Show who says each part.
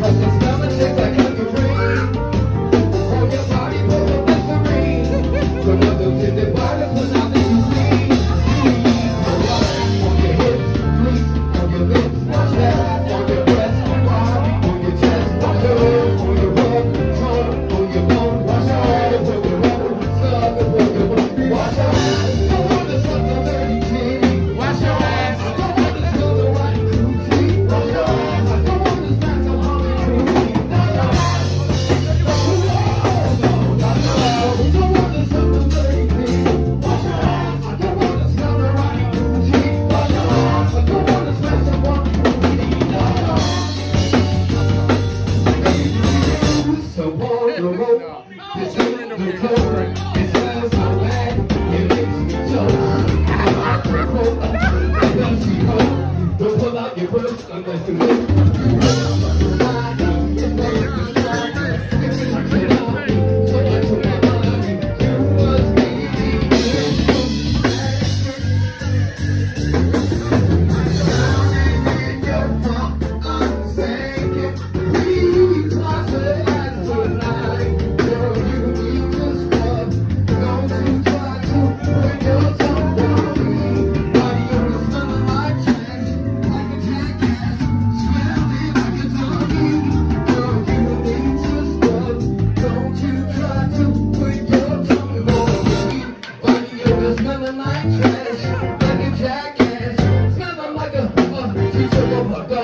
Speaker 1: What's heavy 폴로 안 가시는 kid